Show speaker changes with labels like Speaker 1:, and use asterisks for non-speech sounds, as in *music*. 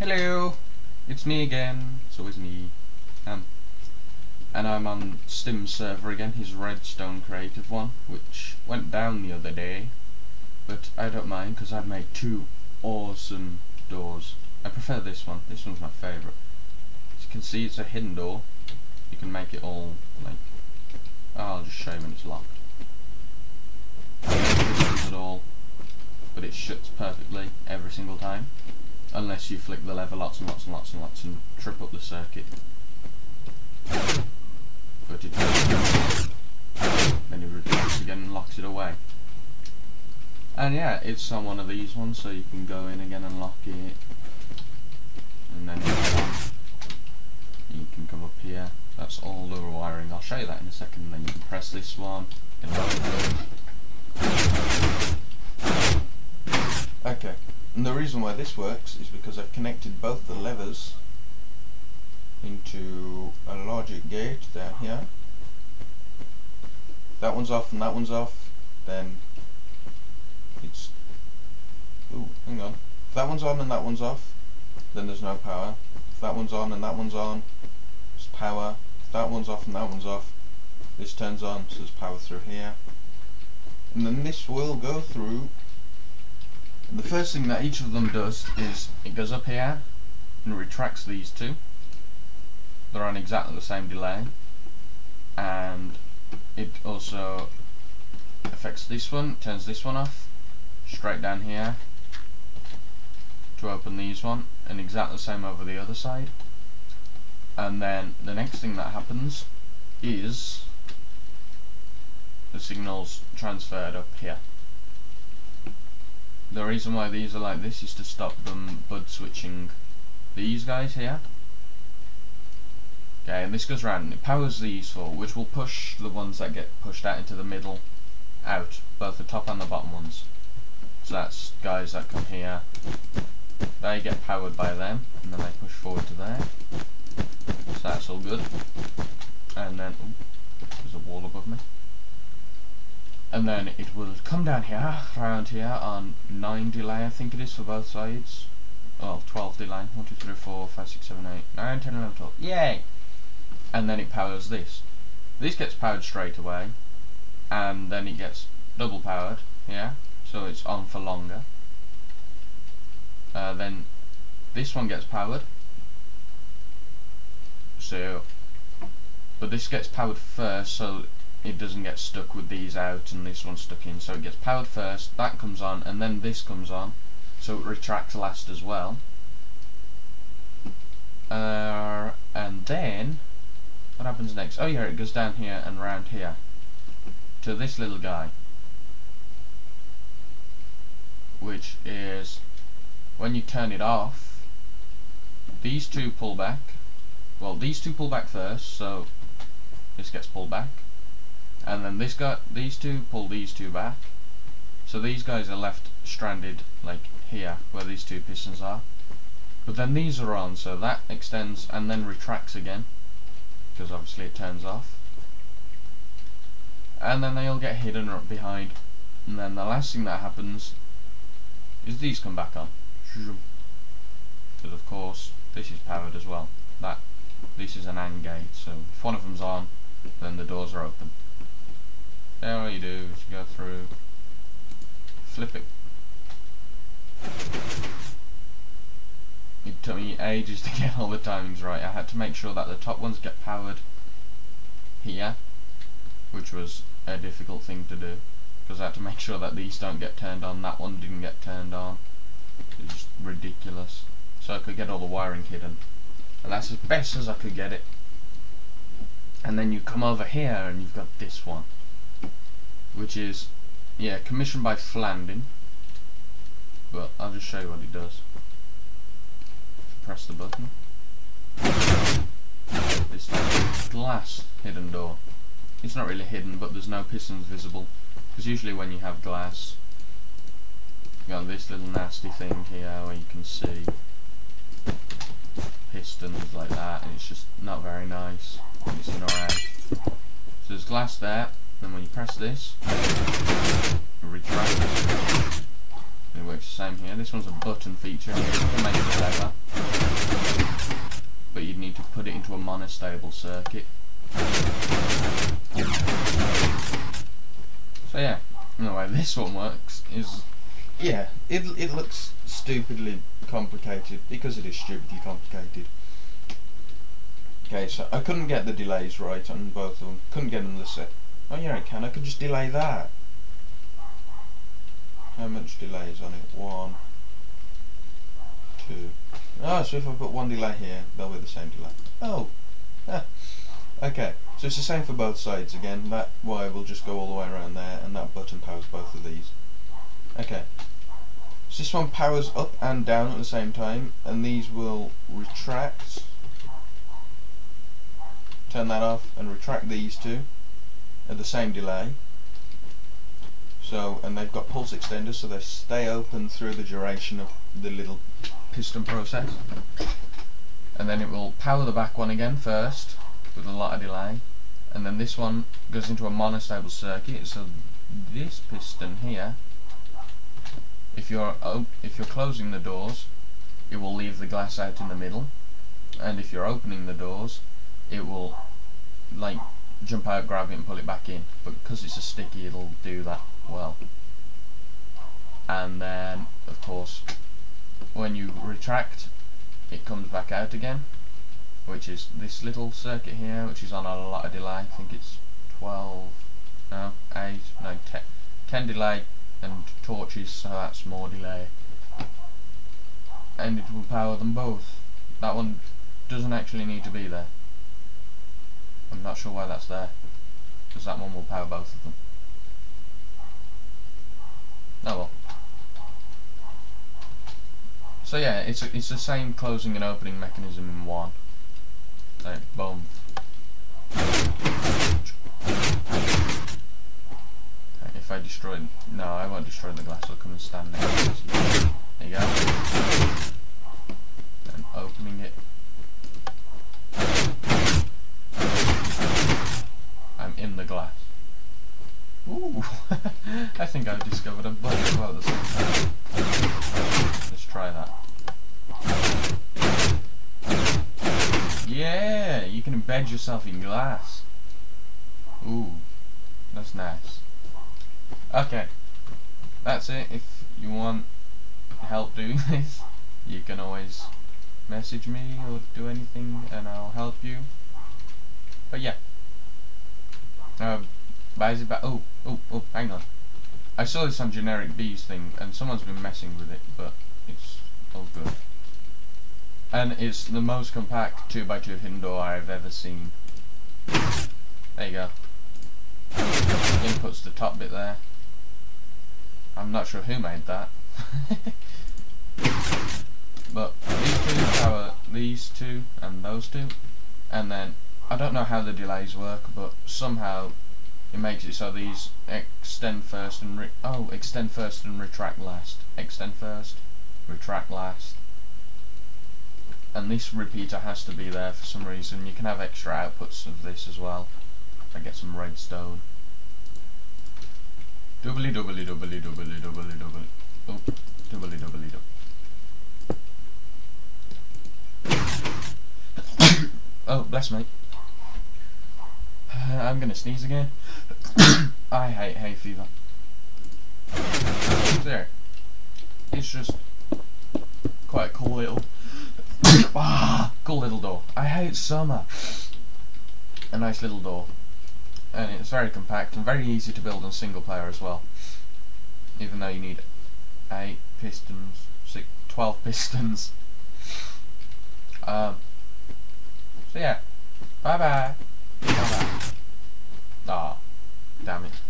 Speaker 1: Hello, it's me again. It's always me. Um, and I'm on Stym server again, his Redstone creative one, which went down the other day. But I don't mind because I've made two awesome doors. I prefer this one. This one's my favourite. As you can see, it's a hidden door. You can make it all like. Oh, I'll just show you when it's locked. At all, but it shuts perfectly every single time unless you flick the lever lots and lots and lots and lots and trip up the circuit. But it. Then you retracts again and locks it away. And yeah, it's on one of these ones, so you can go in again and lock it. And then you can come up here. That's all the wiring. I'll show you that in a second. Then you can press this one. Okay. And the reason why this works is because I've connected both the levers into a logic gate down here. That one's off and that one's off, then it's... Ooh, hang on. If that one's on and that one's off, then there's no power. If that one's on and that one's on, there's power. If that one's off and that one's off, this turns on, so there's power through here. And then this will go through the first thing that each of them does is it goes up here and retracts these two. They're on exactly the same delay. And it also affects this one, turns this one off, straight down here to open these one, and exactly the same over the other side. And then the next thing that happens is the signals transferred up here. The reason why these are like this is to stop them bud switching these guys here. Okay, and this goes round it powers these four, which will push the ones that get pushed out into the middle out, both the top and the bottom ones. So that's guys that come here, they get powered by them, and then they push forward to there. So that's all good. And then, oh, there's a wall above me and then it will come down here, around here on 9 delay I think it is for both sides. Well, 12 delay, 1, 2, 3, 4, 5, 6, 7, 8, 9, 10, 11, 12. Yay! And then it powers this. This gets powered straight away, and then it gets double powered, yeah, so it's on for longer. Uh, then this one gets powered, so, but this gets powered first, so it doesn't get stuck with these out and this one stuck in so it gets powered first that comes on and then this comes on so it retracts last as well. Uh, and then what happens next? Oh yeah it goes down here and round here to this little guy which is when you turn it off these two pull back. Well these two pull back first so this gets pulled back and then this guy, these two pull these two back. So these guys are left stranded like here, where these two pistons are. But then these are on, so that extends and then retracts again, because obviously it turns off. And then they all get hidden behind. And then the last thing that happens is these come back on. Because of course, this is powered as well. That This is an AND gate, so if one of them's on, then the doors are open. Then all you do is you go through, flip it. It took me ages to *laughs* get all the timings right. I had to make sure that the top ones get powered here, which was a difficult thing to do because I had to make sure that these don't get turned on, that one didn't get turned on. It's just ridiculous. So I could get all the wiring hidden. And that's as best as I could get it. And then you come over here and you've got this one which is yeah commissioned by Flandin. But I'll just show you what it does. Press the button. This glass hidden door. It's not really hidden but there's no pistons visible. Because usually when you have glass you got this little nasty thing here where you can see pistons like that and it's just not very nice. It's in or so there's glass there then when you press this, it retracts. It works the same here. This one's a button feature. But You can make it leather. put it into a monostable circuit. So yeah, the way this one works is, yeah, it, it looks stupidly complicated because it is stupidly complicated. Okay, so I couldn't get the delays right on both of them. Couldn't get them the set. Oh yeah, I can. I can just delay that. How much delay is on it? One, two. Oh, so if I put one delay here, they'll be the same delay. Oh, ah. okay. So it's the same for both sides again. That wire will just go all the way around there, and that button powers both of these. Okay. So this one powers up and down at the same time, and these will retract. Turn that off and retract these two at the same delay. So, and they've got pulse extenders, so they stay open through the duration of the little piston process. And then it will power the back one again first, with a lot of delay. And then this one goes into a monostable circuit, so this piston here, if you're if you're closing the doors, it will leave the glass out in the middle. And if you're opening the doors, it will like jump out, grab it and pull it back in. But because it's a sticky, it'll do that well. And then, of course, when you retract, it comes back out again, which is this little circuit here, which is on a lot of delay. I think it's 12, no, 8, no, 10, 10 delay and torches, so that's more delay. And it will power them both. That one doesn't actually need to be there. I'm not sure why that's there, because that one will power both of them. Oh well. So yeah, it's a, it's the same closing and opening mechanism in one. Like boom. If I destroy, no, I won't destroy the glass. I'll come and stand there. There you go. And opening it. I'm in the glass. Ooh, *laughs* I think I've discovered a bug as well. Let's try that. Yeah, you can embed yourself in glass. Ooh, that's nice. Okay, that's it. If you want help doing *laughs* this, you can always message me or do anything and I'll help you. But yeah. Uh, is it back? Oh, oh, oh, hang on. I saw this on Generic Bees thing, and someone's been messing with it, but it's all good. And it's the most compact 2x2 hidden door I've ever seen. There you go. Input's the top bit there. I'm not sure who made that. *laughs* but these two power these two and those two. And then, I don't know how the delays work, but somehow it makes it so these extend first and re oh extend first and retract last. Extend first retract last. And this repeater has to be there for some reason. You can have extra outputs of this as well. I get some redstone. Doubly doubly doubly doubly doubly doubly oh doubly doubly doubly oh bless me I'm gonna sneeze again. *coughs* I hate hay fever. There. It's just quite cool little *coughs* ah, cool little door. I hate summer. A nice little door. And it's very compact and very easy to build in single player as well. Even though you need eight pistons, six, 12 *laughs* pistons. Um, so yeah, bye bye. Bye bye. Ah, damn it.